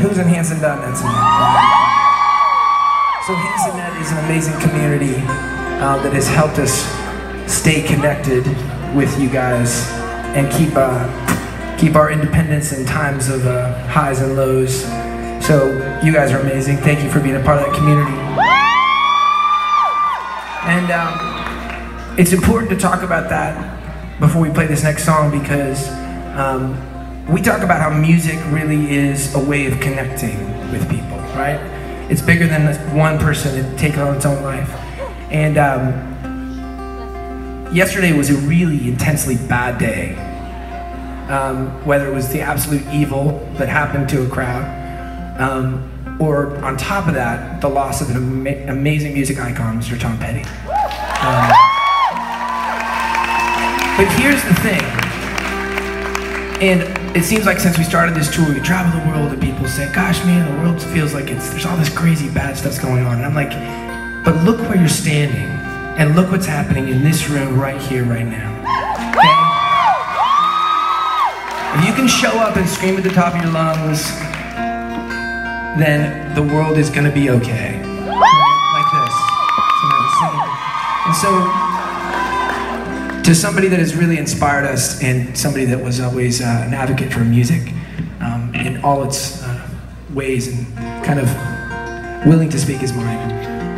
Who's in tonight? So Hanson.net is an amazing community uh, that has helped us stay connected with you guys and keep uh, keep our independence in times of uh, highs and lows. So you guys are amazing. Thank you for being a part of that community. And um, it's important to talk about that before we play this next song because um, we talk about how music really is a way of connecting with people, right? It's bigger than one person to take on its own life. And um, yesterday was a really intensely bad day. Um, whether it was the absolute evil that happened to a crowd, um, or on top of that, the loss of an ama- amazing music icon, Mr. Tom Petty. Um, but here's the thing, and it seems like since we started this tour, we travel the world and people say, gosh man, the world feels like it's, there's all this crazy bad stuff's going on. And I'm like, but look where you're standing and look what's happening in this room right here, right now. Okay? If you can show up and scream at the top of your lungs, then the world is gonna be okay. Like this. And so, to somebody that has really inspired us and somebody that was always uh, an advocate for music um, in all its uh, ways and kind of willing to speak his mind.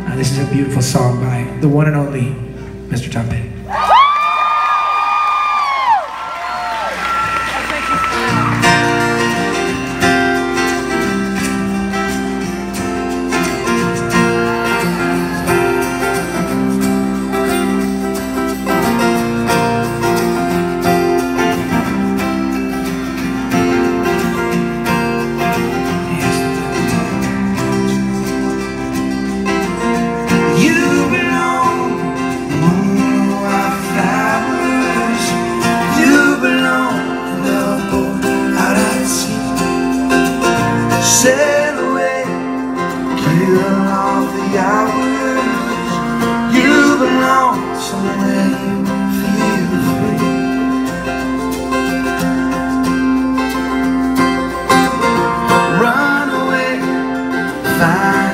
Uh, this is a beautiful song by the one and only Mr. Tom Petty. Hours. You belong somewhere you feel free. Run away, find